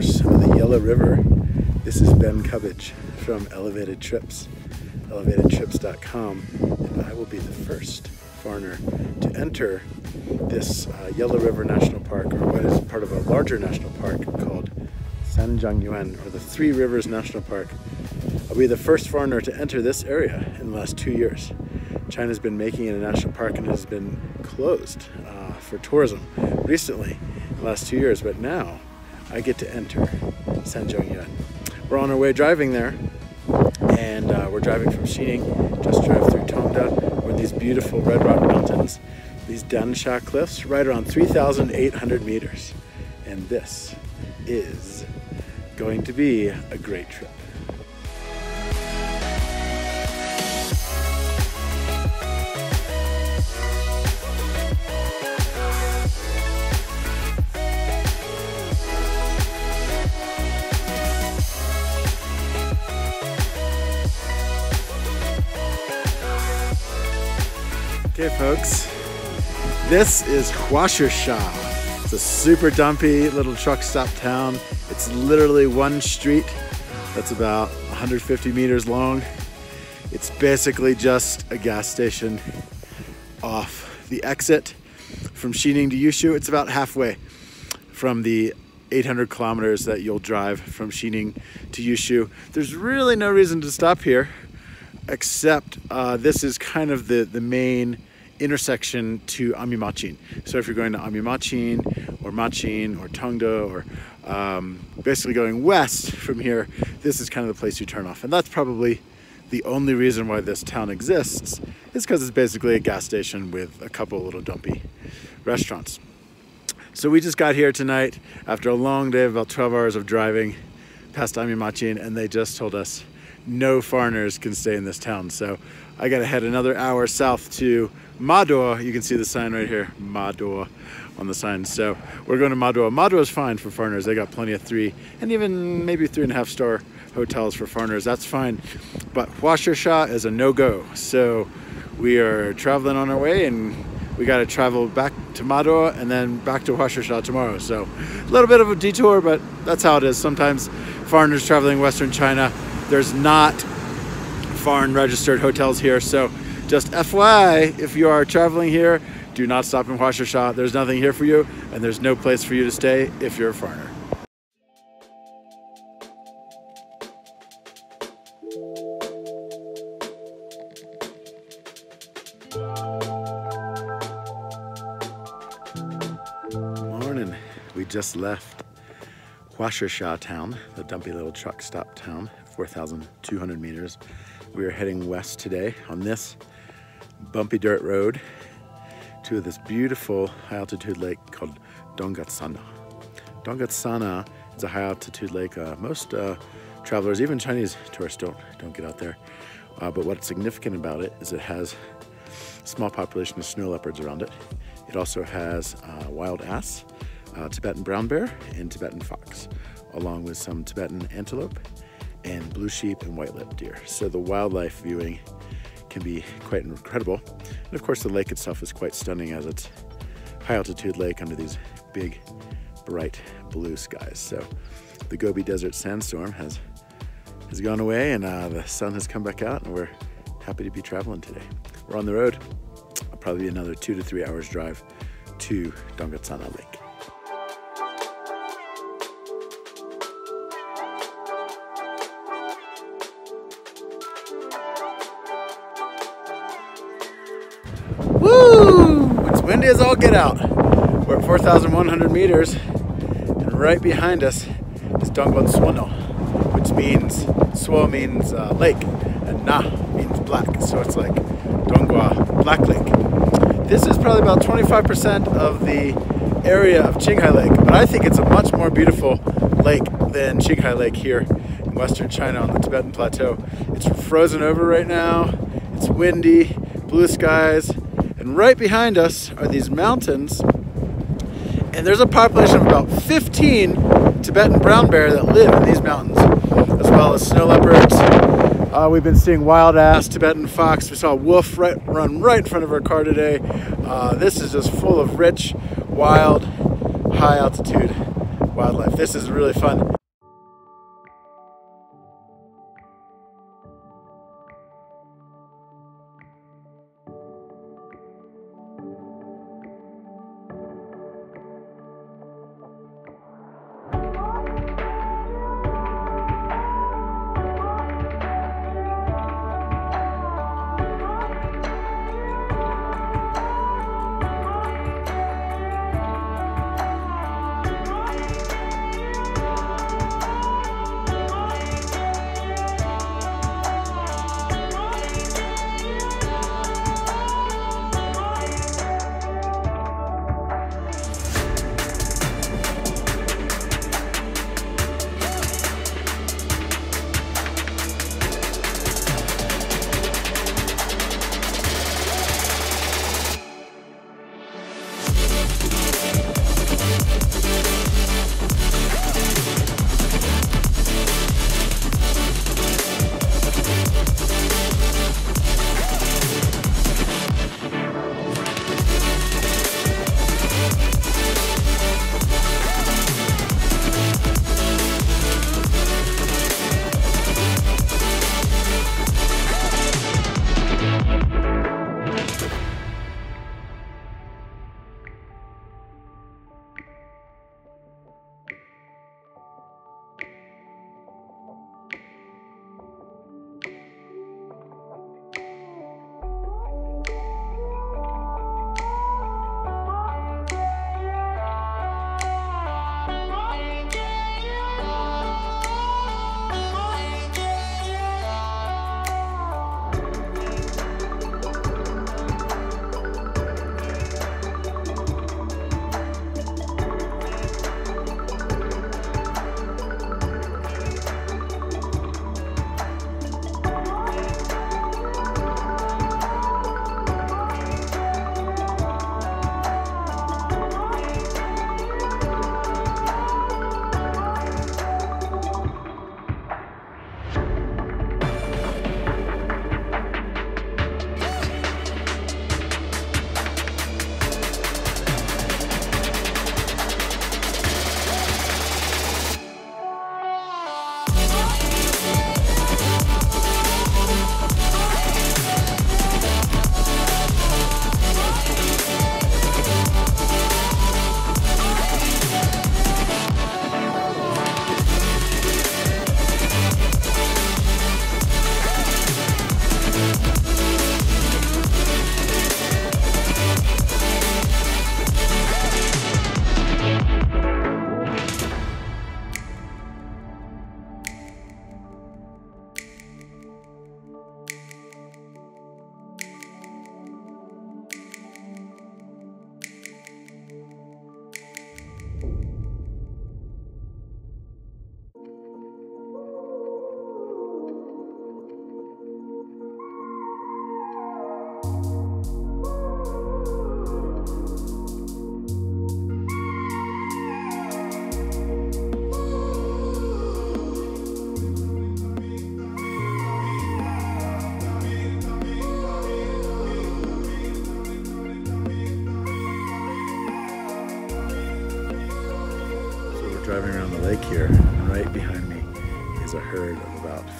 source of the Yellow River. This is Ben Cubbage from Elevated Trips, elevatedtrips.com, and I will be the first foreigner to enter this uh, Yellow River National Park, or what is part of a larger national park called Sanjiangyuan, or the Three Rivers National Park. I'll be the first foreigner to enter this area in the last two years. China's been making it a national park and it has been closed uh, for tourism recently, in the last two years, but now I get to enter Sanjiangyuan. We're on our way driving there, and uh, we're driving from Xining, just drove through Tongde, where these beautiful red rock mountains, these Danxia cliffs, right around 3,800 meters. And this is going to be a great trip. Okay, folks, this is Huashixia. It's a super dumpy little truck stop town. It's literally one street that's about 150 meters long. It's basically just a gas station off the exit from Xining to Yushu. It's about halfway from the 800 kilometers that you'll drive from Xining to Yushu. There's really no reason to stop here except uh, this is kind of the, the main intersection to Amnye Machen. So if you're going to Amnye Machen or Machen or Tongde or um, basically going west from here, this is kind of the place you turn off. And that's probably the only reason why this town exists is because it's basically a gas station with a couple little dumpy restaurants. So we just got here tonight after a long day of about 12 hours of driving past Amnye Machen and they just told us no foreigners can stay in this town. So I gotta head another hour south to Maduo. You can see the sign right here, Maduo on the sign. So we're going to Maduo. Maduo is fine for foreigners. They got plenty of three and even maybe three and a half star hotels for foreigners. That's fine. But Huashixia is a no-go. So we are traveling on our way and we got to travel back to Maduo and then back to Huashixia tomorrow. So a little bit of a detour, but that's how it is. Sometimes foreigners traveling Western China there's not foreign registered hotels here. So just FYI, if you are traveling here, do not stop in Huashixia. There's nothing here for you and there's no place for you to stay if you're a foreigner. Morning. We just left Huashixia town, the dumpy little truck stop town 4,200 meters. We are heading west today on this bumpy dirt road to this beautiful high altitude lake called Donge Cuona. Dongatsana is a high altitude lake. Uh, most uh, travelers, even Chinese tourists, don't, don't get out there. Uh, but what's significant about it is it has a small population of snow leopards around it. It also has uh, wild ass, uh, Tibetan brown bear, and Tibetan fox, along with some Tibetan antelope and blue sheep and white-lipped deer. So the wildlife viewing can be quite incredible. And of course the lake itself is quite stunning as it's high altitude lake under these big bright blue skies. So the Gobi Desert sandstorm has has gone away and uh, the sun has come back out and we're happy to be traveling today. We're on the road. I'll probably be another two to three hours drive to Donge Cuona Lake. As all get out. We're at 4,100 meters, and right behind us is Donge Cuona, which means Suo means uh, lake, and Na means black. So it's like Donghua Black Lake. This is probably about 25% of the area of Qinghai Lake, but I think it's a much more beautiful lake than Qinghai Lake here in western China on the Tibetan Plateau. It's frozen over right now, it's windy, blue skies, and right behind us are these mountains. And there's a population of about 15 Tibetan brown bear that live in these mountains, as well as snow leopards. Uh, we've been seeing wild ass Tibetan fox. We saw a wolf right, run right in front of our car today. Uh, this is just full of rich, wild, high altitude wildlife. This is really fun.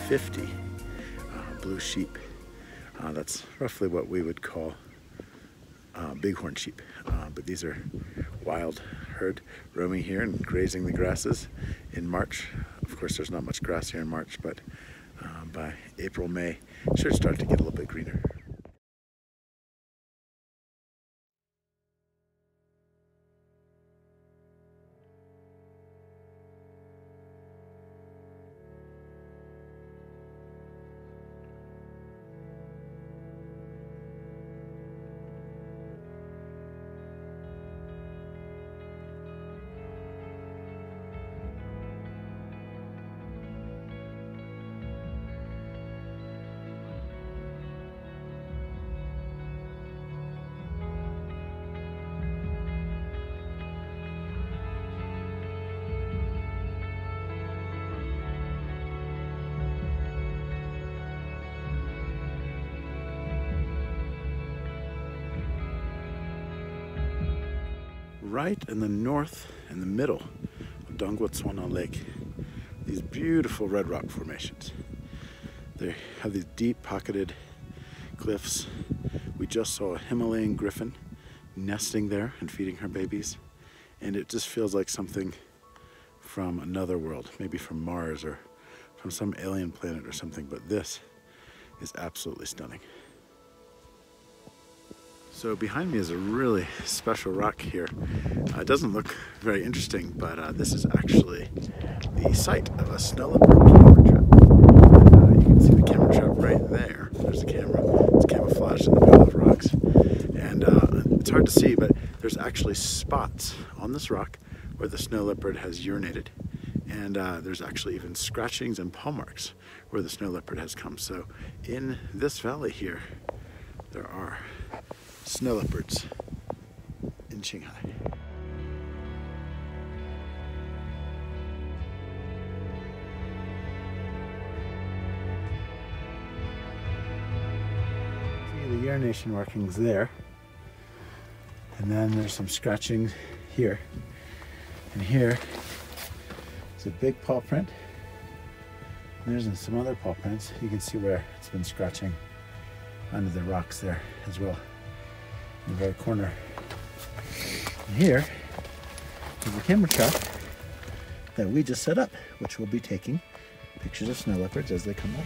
50 uh, blue sheep. Uh, that's roughly what we would call uh, bighorn sheep, uh, but these are wild herd roaming here and grazing the grasses in March. Of course, there's not much grass here in March, but uh, by April, May, it should start to get a little bit greener. Right in the north, and the middle of Donge Cuona Lake. These beautiful red rock formations. They have these deep pocketed cliffs. We just saw a Himalayan griffon nesting there and feeding her babies. And it just feels like something from another world, maybe from Mars or from some alien planet or something, but this is absolutely stunning. So behind me is a really special rock here. Uh, it doesn't look very interesting, but uh, this is actually the site of a snow leopard camera trap. Uh, you can see the camera trap right there. There's the camera. It's camouflaged in the middle of rocks. And uh, it's hard to see, but there's actually spots on this rock where the snow leopard has urinated. And uh, there's actually even scratchings and paw marks where the snow leopard has come. So in this valley here, there are snow leopards in Qinghai. See the urination markings there. And then there's some scratching here. And here is a big paw print. And there's some other paw prints. You can see where it's been scratching under the rocks there as well in the very corner. And here is the camera trap that we just set up, which will be taking pictures of snow leopards as they come up.